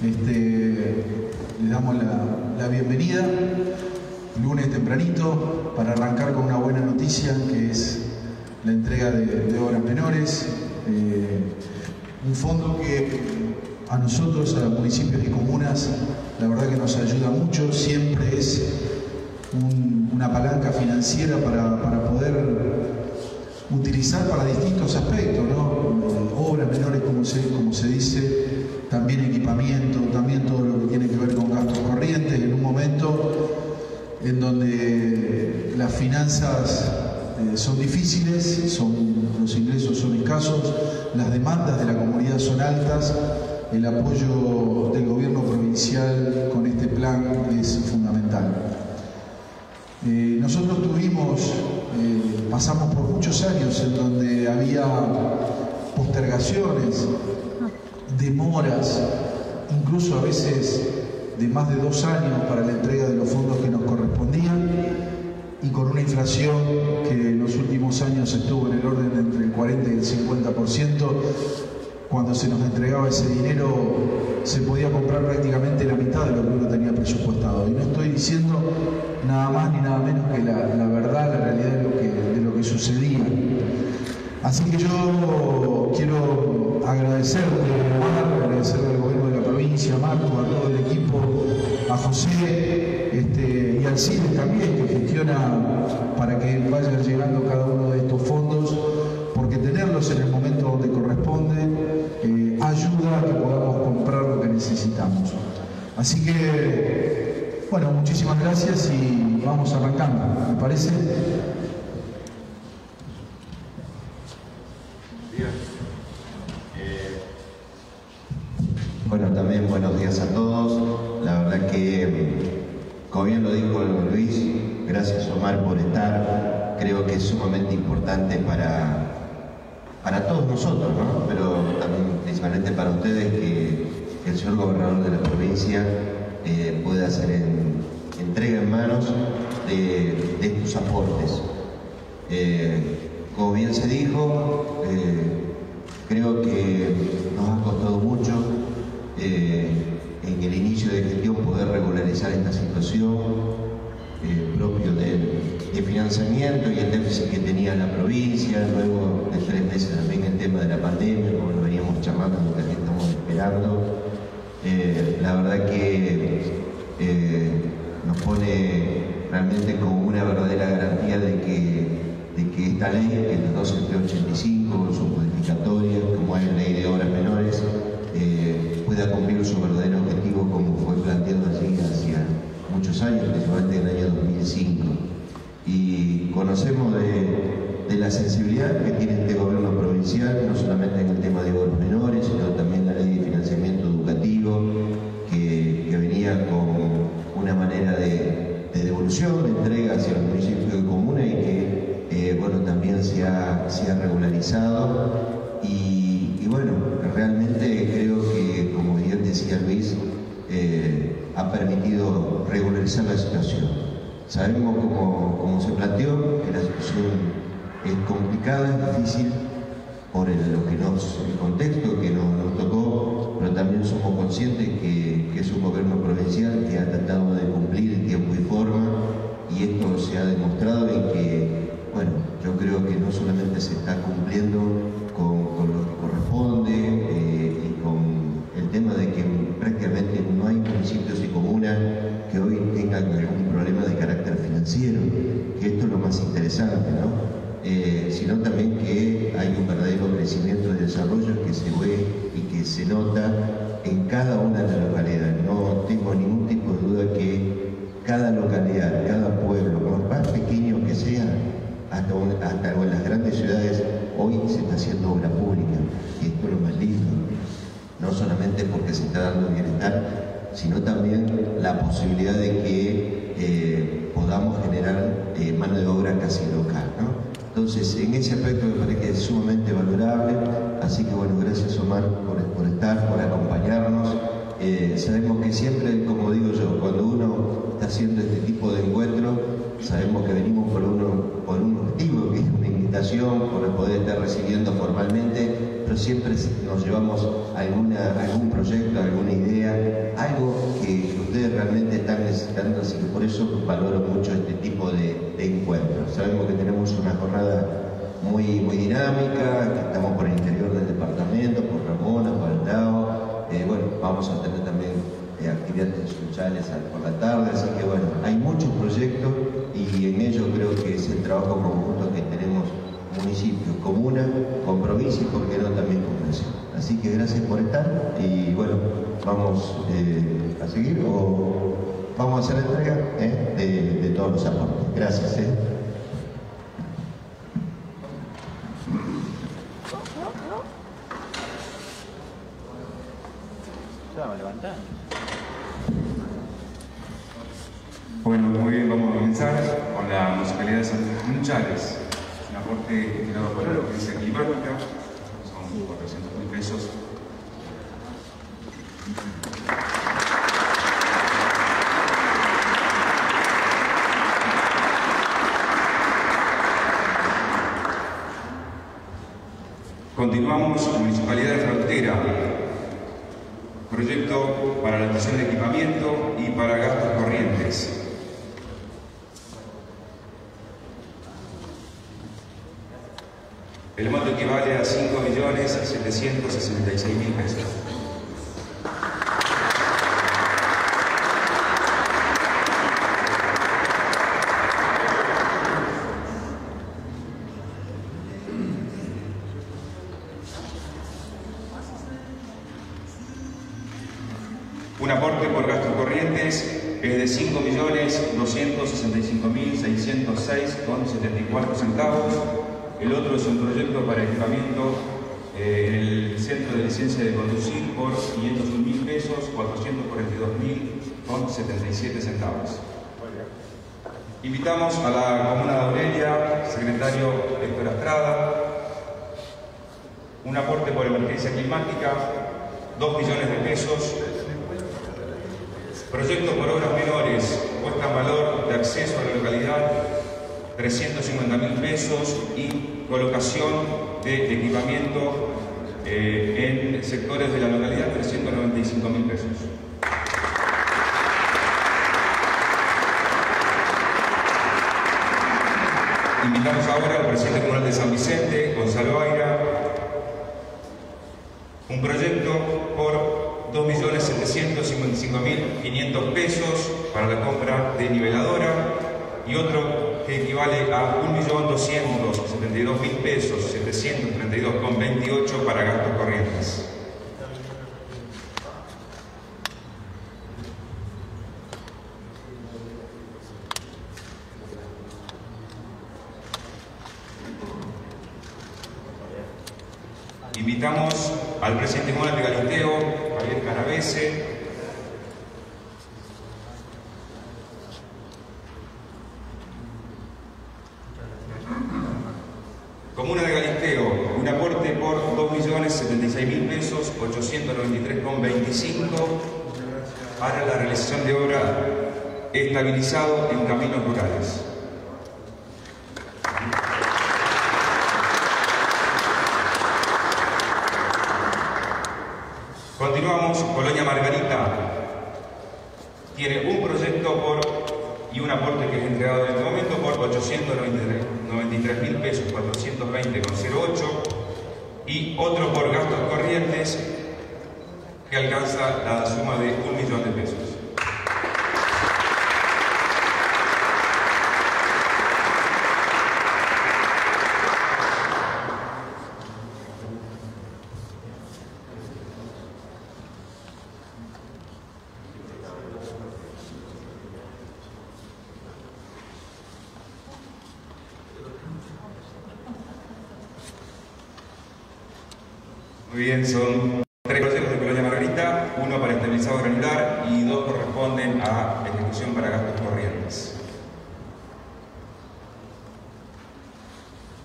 Este, les damos la, bienvenida, lunes tempranito, para arrancar con una buena noticia, que es la entrega de, obras menores. Eh, un fondo que a nosotros, a municipios y comunas, la verdad que nos ayuda mucho, siempre es una palanca financiera para, poder utilizar para distintos aspectos, ¿no? obras menores como se, como se dice, también equipamiento, también todo lo que tiene que ver con gastos corrientes, en un momento en donde las finanzas eh, son difíciles, son, los ingresos son escasos, las demandas de la comunidad son altas, el apoyo del gobierno provincial con este plan es fundamental. Eh, nosotros tuvimos, eh, pasamos por muchos años en donde había postergaciones, demoras, incluso a veces de más de dos años para la entrega de los fondos que nos correspondían y con una inflación que en los últimos años estuvo en el orden entre el 40 y el 50%, cuando se nos entregaba ese dinero se podía comprar prácticamente la mitad de lo que uno tenía presupuestado. Y no estoy diciendo nada más ni nada menos que la, verdad, la realidad de lo, que, de lo que sucedía. Así que yo quiero agradecerle a agradecerle al gobierno de la provincia, a Marco, a todo el equipo, a José este, y al CIDE también, que gestiona para que vayan llegando cada uno de estos fondos, porque tenerlos en el momento donde corresponde eh, ayuda a que podamos comprar lo que necesitamos. Así que, bueno, muchísimas gracias y vamos arrancando, ¿me parece? Para, para todos nosotros, ¿no? pero también principalmente para ustedes que, el señor gobernador de la provincia eh, pueda hacer entrega en manos de, estos aportes. Eh, como bien se dijo, eh, creo que nos ha costado mucho en el inicio de gestión poder regularizar esta situación propio del, de financiamiento y el déficit que tenía la provincia, luego de tres meses también el tema de la pandemia, como lo veníamos llamando, lo que estamos esperando. Eh, la verdad que nos pone realmente como una verdadera garantía de que, de que esta ley, que es la 12385, su modificatoria, como es la ley de obras menores, pueda cumplir su verdadero objetivo como fue planteado allí hacia muchos años, principalmente en el año 2005. Conocemos de, la sensibilidad que tiene este gobierno provincial, no solamente en el tema de obras menores, es complicada, es difícil, por el, lo el contexto que nos, tocó, pero también somos conscientes que, que, es un gobierno provincial que ha tratado de cumplir en tiempo y forma, y esto se ha demostrado en que, bueno, yo creo que no solamente se está cumpliendo con, lo que corresponde eh, y con el tema de que prácticamente no hay municipios y comunas que hoy tengan algún problema de carácter financiero, que esto es lo más interesante, ¿no? Eh, sino también que hay un verdadero crecimiento de desarrollo que se ve y que se nota en cada una de las localidades. No tengo ningún tipo de duda que cada localidad, cada pueblo, por más pequeño que sea, hasta, hasta en las grandes ciudades, hoy se está haciendo obra pública. Y esto es lo más lindo no solamente porque se está dando bienestar, sino también la posibilidad de que eh, podamos generar eh, mano de obra casi local. Entonces, en ese aspecto me parece que es sumamente valorable, así que bueno, gracias Omar por, estar, por acompañarnos. Eh, sabemos que siempre, como digo yo, cuando uno está haciendo este tipo de encuentros, sabemos que venimos por, uno, por un motivo, que es una invitación, por poder estar recibiendo formalmente, pero siempre nos llevamos alguna, algún proyecto, alguna idea, algo que ustedes realmente están necesitando, así que por eso valoro mucho este tipo de, encuentros. Sabemos que tenemos una jornada muy, muy dinámica, que estamos por el interior del departamento, por Ramona, por Altao, eh, bueno, vamos a tener también eh, actividades sociales por la tarde, así que bueno, hay muchos proyectos y en ello creo que es el trabajo conjunto que tenemos municipio, comuna, con provincia y por qué no también con nación. Así que gracias por estar y bueno, vamos eh, a seguir o vamos a hacer la entrega eh, de, todos los aportes. Gracias. Eh. Bueno, muy bien, vamos a comenzar con la municipalidad de San Chávez aporte generado por la emergencia climática, son 400 mil pesos. Continuamos, Municipalidad de Frontera, proyecto para la adquisición de equipamiento y para gastos corrientes. El monto equivale a 5.766.000 pesos. Un aporte por gastos corrientes es de 5.265.606,74 centavos el otro es un proyecto para equipamiento Licencia de Conducir por 501 mil pesos, 442 mil con 77 centavos. Invitamos a la Comuna de Aurelia, secretario Héctor Estrada, un aporte por emergencia climática, 2 millones de pesos, proyecto por obras menores, puesta en valor de acceso a la localidad, 350 mil pesos y colocación de equipamiento eh, en sectores de la localidad, 395 mil pesos. Invitamos ahora al presidente comunal de San Vicente, Gonzalo Aira, un proyecto por 2.755.500 pesos para la compra de niveladora y otro que equivale a 1.272.000 pesos, 732,28 para gastos corrientes. Invitamos al presidente de Galisteo, Javier Caravese, Comuna de Galisteo, un aporte por 2.076.000 pesos, 893,25 para la realización de obra estabilizado en caminos rurales. Continuamos, Colonia Margarita tiene un proyecto por y un aporte que es entregado en este momento por 893 mil pesos, 420,08 y otro por que alcanza la suma de un millón de pesos. Muy bien, son tres proyectos de Colonia Margarita, uno para estabilizado granular y dos corresponden a ejecución para gastos corrientes.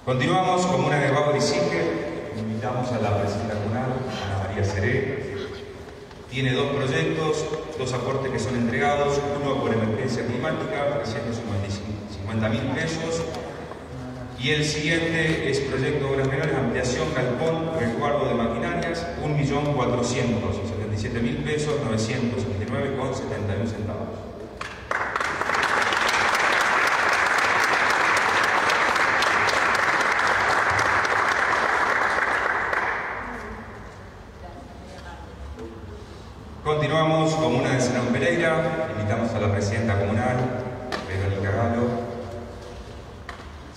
Continuamos, con una de Bávaro y invitamos a la presidenta comunal, Ana María Seré. Tiene dos proyectos, dos aportes que son entregados, uno por emergencia climática, 350 mil pesos, Y el siguiente es proyecto de obras menores, ampliación, galpón, resguardo de maquinarias, 1.477.000 pesos, 979,71 centavos. Continuamos, Comuna de Senado Pereira, invitamos a la presidenta comunal, Verónica Galo.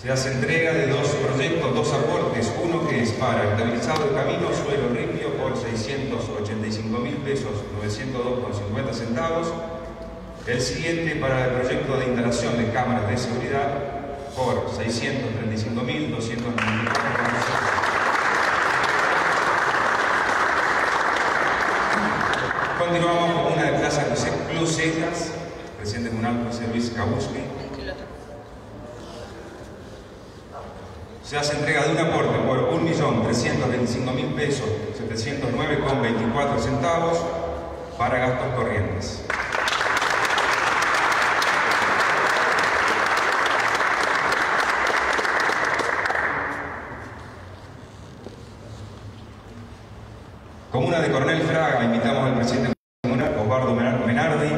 Se hace entrega de dos proyectos, dos aportes, uno que es para estabilizado de camino, suelo ripio por 685 mil pesos, 902,50 centavos. El siguiente para el proyecto de instalación de cámaras de seguridad por 635 mil 294,50 Continuamos con una de Plaza Clusellas, presidente comunal José Luis Kabuski. Se hace entrega de un aporte por 1.325.000 pesos, 709,24 centavos para gastos corrientes. Comuna de Coronel Fraga, invitamos al presidente comunal Osvaldo Menardi.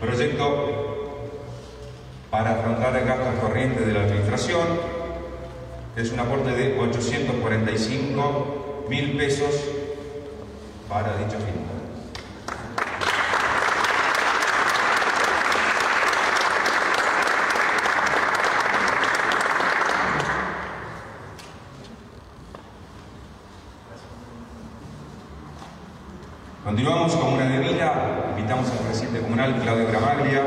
Proyecto para afrontar el gasto corriente de la administración. Es un aporte de 845 mil pesos para dicho fin. Continuamos con una de Vila, invitamos al presidente comunal Claudio Gramaglia.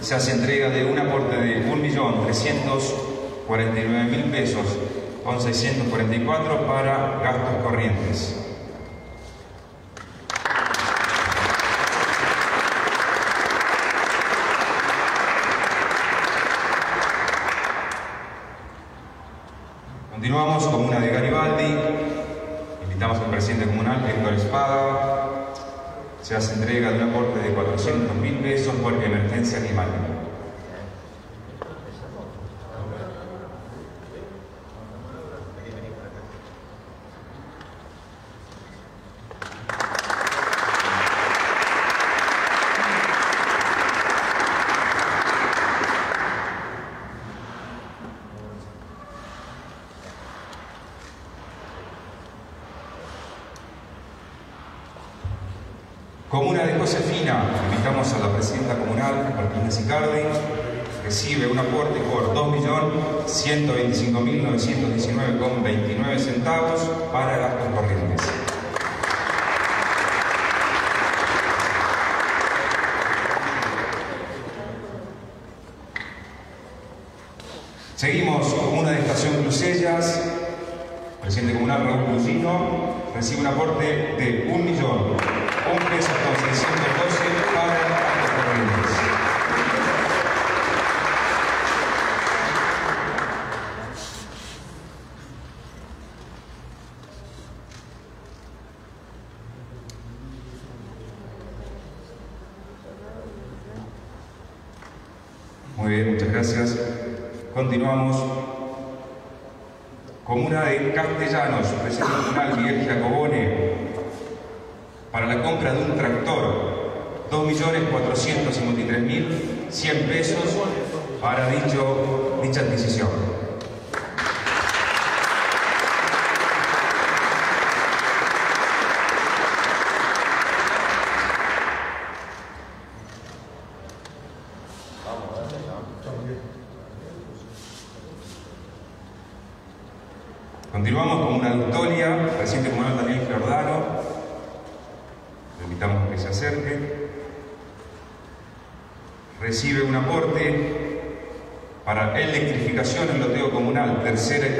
Se hace entrega de un aporte de 1.349.000 pesos con 644 para gastos corrientes. Continuamos con una de Garibaldi, Invitamos al presidente comunal, Héctor Espada. Se hace entrega de un aporte de 400 mil pesos por emergencia climática. Comuna de Josefina, invitamos a la presidenta comunal, Martínez Icardi, recibe un aporte por 2.125.919,29 centavos para gastos corrientes. Seguimos con una de Estación Crucellas, presidente comunal Raúl Cruzino, recibe un aporte de 1 millón, un peso con 612 para gastos corrientes. Muy bien, muchas gracias. Continuamos. Comuna de Castellanos, presidente comunal Miguel Giacobone, para la compra de un tractor, 2.453.100 pesos para dicho, dicha adquisición. terceira.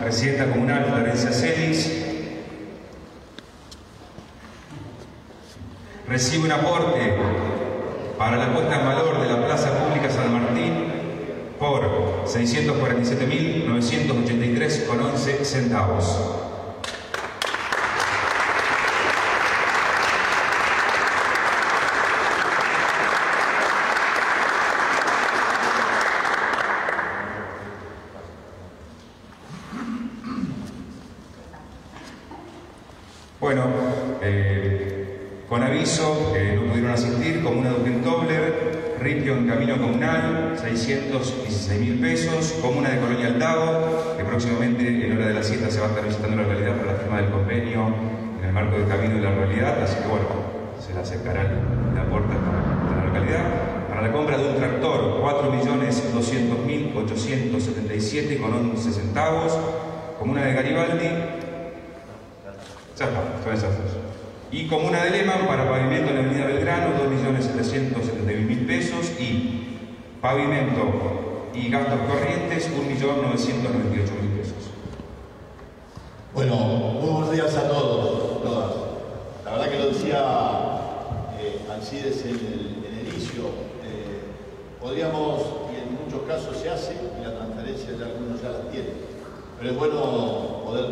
presidenta comunal Florencia Celis, recibe un aporte para la puesta en valor de la Plaza Pública San Martín por 647.983,11 centavos. Bueno, eh, con aviso, eh, no pudieron asistir, Comuna Duque Tobler, Ripio en Camino Comunal, 616 mil pesos, Comuna de Colonia Altado, que próximamente en hora de la siesta se va a estar visitando la realidad para la firma del convenio en el marco del Camino de la Realidad, así que bueno, se le acercará el aporte para la localidad. Para la compra de un tractor, 4.200.877 con 11 centavos, Comuna de Garibaldi, ya está, son. Y Comuna de Lema para pavimento en la Avenida Belgrano, 2.771.000 pesos y pavimento y gastos corrientes, 1.998.000 pesos. Bueno, muy buenos días a todos, todas. La verdad que lo decía eh, Alcides en el, inicio, eh, podríamos, y en muchos casos se hace, y la transferencia ya algunos ya la tienen, pero es bueno poder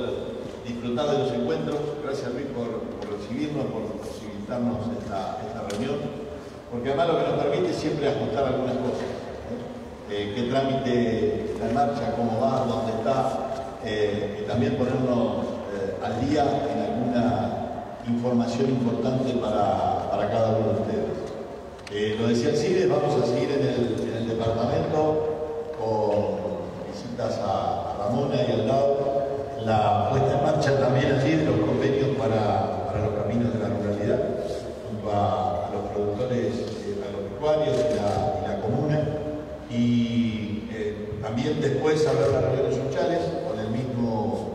disfrutar de los encuentros. Gracias Luis por, recibirnos, por posibilitarnos esta, reunión, porque además lo que nos permite siempre ajustar algunas cosas. Eh, qué trámite está en marcha, cómo va, dónde está, eh, y también ponernos eh, al día en alguna información importante para, cada uno de ustedes. lo decía el CIDE, vamos a seguir en el, departamento con visitas a, a Ramona y al lado la puesta en marcha también allí de los convenios para, los caminos de la ruralidad, junto a, los productores eh, agropecuarios después hablar de las reuniones sociales con el mismo,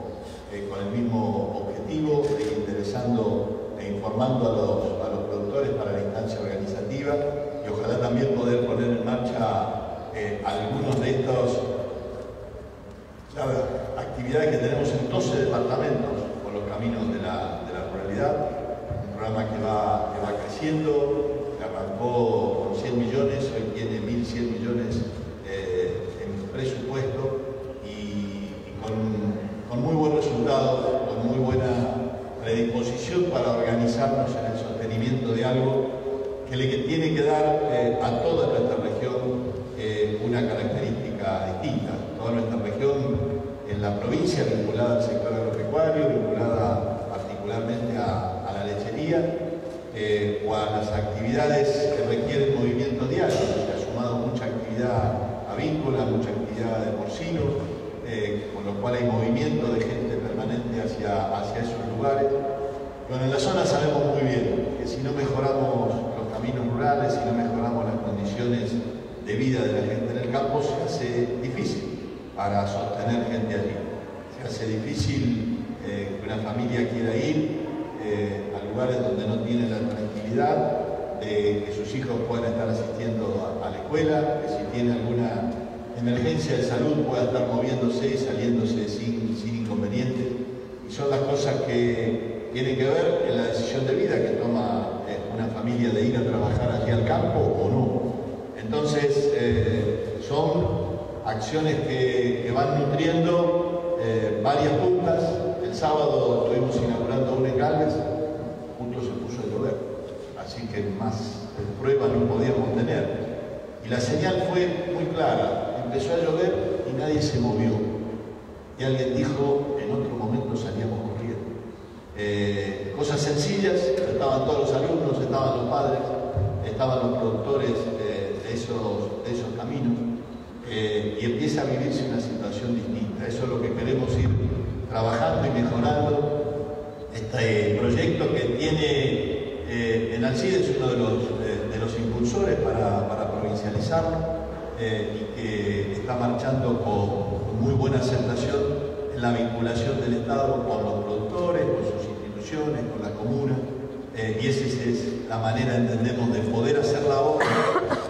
eh, con el mismo objetivo interesando e informando a los, a los productores para la instancia organizativa y ojalá también poder poner en marcha algunos de estos actividades que tenemos en 12 departamentos por los caminos de la, ruralidad, un programa que va, que va creciendo, que arrancó con 100 millones, hoy tiene 1.100 millones eh, en presupuesto y, con, muy buen resultado, con muy buena predisposición para organizarnos en el sostenimiento de algo que le tiene que dar eh, a toda nuestra región eh, una característica distinta. Toda nuestra región en la provincia vinculada al sector agropecuario, vinculada particularmente a, la lechería eh, o a las actividades que requieren movimiento diario. Se ha sumado mucha actividad avícola, mucha actividad de porcinos, eh, con lo cual hay movimiento de gente permanente hacia, hacia esos lugares. Bueno, en la zona sabemos muy bien que si no mejoramos los caminos rurales, si no mejoramos las condiciones de vida de la gente en el campo, se hace difícil para sostener gente allí. Se hace difícil eh, que una familia quiera ir eh, a lugares donde no tiene la de que sus hijos puedan estar asistiendo a, la escuela, que si tiene alguna emergencia de salud pueda estar moviéndose y saliéndose sin, sin inconveniente. Y son las cosas que tienen que ver en la decisión de vida que toma eh, una familia de ir a trabajar allí al campo o no. Entonces, son acciones que, van nutriendo eh, varias puntas. El sábado estuvimos inaugurando una en Galvez, justo se puso a llover, así que más prueba no podíamos tener. Y la señal fue muy clara, empezó a llover y nadie se movió. Y alguien dijo, en otro momento salíamos corriendo. Eh, cosas sencillas, estaban todos los alumnos, estaban los padres, estaban los productores eh, esos, esos caminos eh, y empieza a vivirse una situación distinta. Eso es lo que queremos ir trabajando y mejorando. Este proyecto que tiene, eh, en Alcide es uno de los, de los impulsores para, para provincializarlo y que está marchando con muy buena aceptación en la vinculación del Estado con los productores, con sus instituciones, con la comuna. Eh, y esa es la manera, entendemos, de poder hacer la obra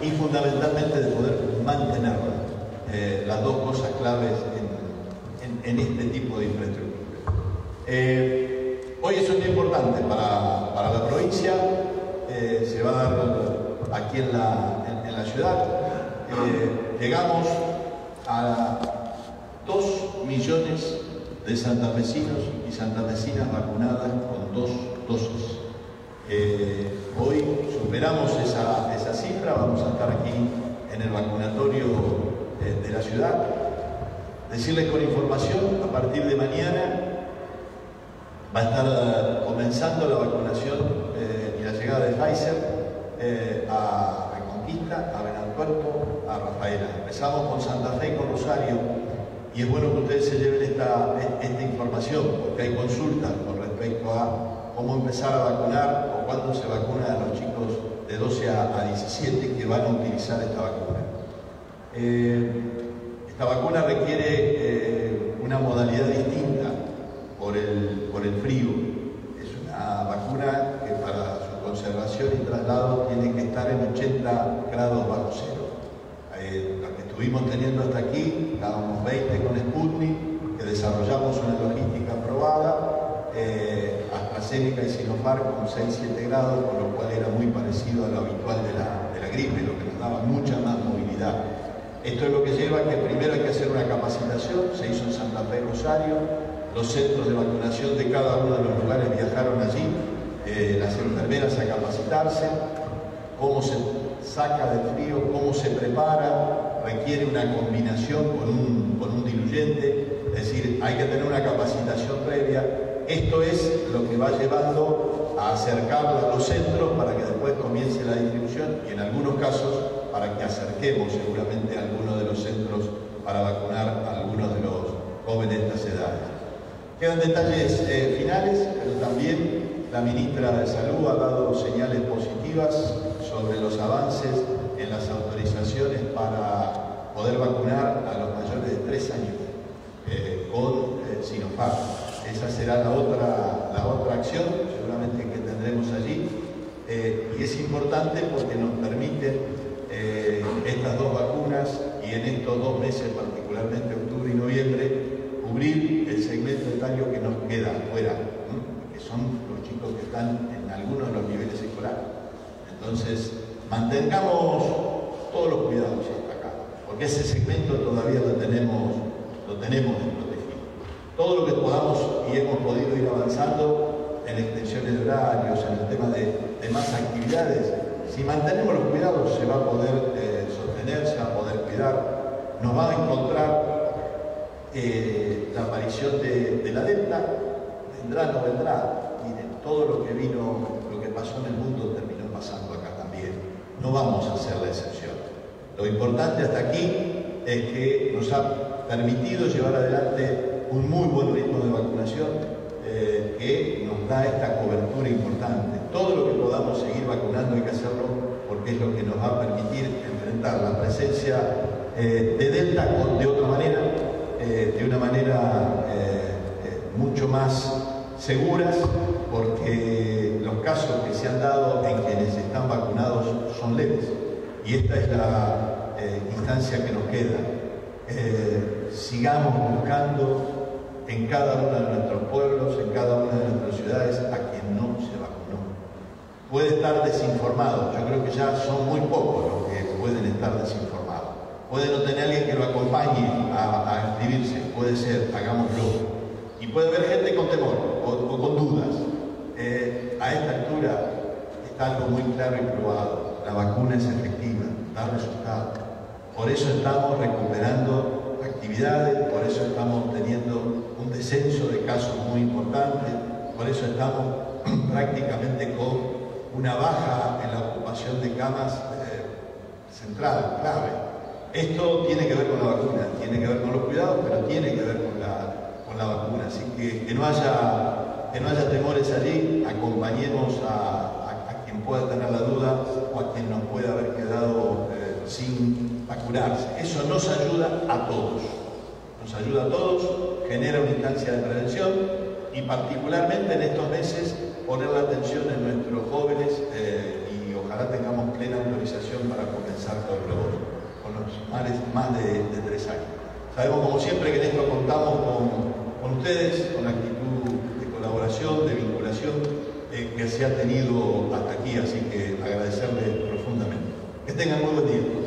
y fundamentalmente de poder mantenerla. Eh, las dos cosas claves en, este tipo de infraestructura. Eh, hoy es un día importante para, provincia, se va a dar aquí en la, en la ciudad. llegamos a 2 millones de santafesinos y santafesinas vacunadas con dos dosis. Eh, hoy superamos esa, cifra, vamos a estar aquí en el vacunatorio eh, de, la ciudad. Decirles con información, a partir de mañana va a estar eh, comenzando la vacunación y la llegada de Pfizer a Reconquista, a Benalpuerto, a Rafaela. Empezamos con Santa Fe y con Rosario y es bueno que ustedes se lleven esta, esta información, porque hay consultas con respecto a cómo empezar a vacunar o cuándo se vacuna a los chicos de 12 a, 17 que van a utilizar esta vacuna. Eh, esta vacuna requiere eh, una modalidad distinta por el, por el frío. Es una vacuna que para su conservación y traslado tiene que estar en 80 grados bajo cero. Eh, estuvimos teniendo hasta aquí, estábamos 20 con Sputnik, que desarrollamos una logística aprobada, eh, AstraZeneca y Sinopharm con 6-7 grados, con lo cual era muy parecido a lo habitual de la, de la gripe, lo que nos daba mucha más movilidad. Esto es lo que lleva a que primero hay que hacer una capacitación, se hizo en Santa Fe Rosario, los centros de vacunación de cada uno de los lugares viajaron allí, eh, las enfermeras a capacitarse, cómo se saca del frío, cómo se prepara, requiere una combinación con un, diluyente, es decir, hay que tener una capacitación previa. Esto es lo que va llevando a acercarla a los centros para que después comience la distribución y en algunos casos para que acerquemos seguramente a algunos de los centros para vacunar a algunos de los jóvenes de estas edades. Quedan detalles eh, finales, pero también la ministra de Salud ha dado señales positivas sobre los avances en las autorizaciones para poder vacunar a los mayores de tres años eh, con eh, Sinopharm. Esa será la otra, la otra acción, seguramente que tendremos allí. Eh, y es importante porque nos permiten estas dos vacunas y en estos dos meses, particularmente octubre y noviembre, cubrir segmento etario que nos queda afuera, que son los chicos que están en algunos de los niveles escolares. Entonces, Mantengamos todos los cuidados acá, porque ese segmento todavía lo tenemos, lo tenemos desprotegido. Todo lo que podamos y hemos podido ir avanzando en extensiones de horarios, en el tema de, más actividades, si mantenemos los cuidados se va a poder eh, sostener, se va a poder cuidar, nos va a encontrar eh, la aparición de, la delta, vendrá, no vendrá, miren, todo lo que vino, lo que pasó en el mundo terminó pasando acá no vamos a hacer la excepción. Lo importante hasta aquí es que nos ha permitido llevar adelante un muy buen ritmo de vacunación eh, que nos da esta cobertura importante. Todo lo que podamos seguir vacunando hay que hacerlo porque es lo que nos va a permitir enfrentar la presencia eh, de Delta de otra manera, eh, de una manera mucho más seguras, porque los casos que se han dado en quienes están vacunados son leves. Y esta es la eh, instancia que nos queda. Eh, sigamos buscando en cada uno de nuestros pueblos, en cada una de nuestras ciudades, a quien no se vacunó. Puede estar desinformado, yo creo que ya son muy pocos los que pueden estar desinformados. Puede no tener alguien que lo acompañe a, inscribirse, puede ser, hagámoslo. Y puede haber gente con temor o, con dudas. Eh, a esta altura está algo muy claro y probado. La vacuna es efectiva, da resultados. Por eso estamos recuperando actividades, por eso estamos teniendo un descenso de casos muy importante, por eso estamos prácticamente con una baja en la ocupación de camas eh, central, clave. Esto tiene que ver con la vacuna, tiene que ver con los cuidados, pero tiene que ver con la, con la vacuna. Así que que no haya, que no haya temores allí, acompañemos a, quien pueda tener la duda o a quien nos pueda haber quedado eh, sin vacunarse. Eso nos ayuda a todos. Nos ayuda a todos, genera una instancia de prevención y particularmente en estos meses poner la atención en nuestros jóvenes eh, y ojalá tengamos plena autorización para comenzar con los, con los más de, tres años. Sabemos como siempre que en esto contamos con, ustedes, con actitud de colaboración, de vinculación eh, que se ha tenido hasta aquí, así que agradecerles profundamente. Que tengan muy buen día.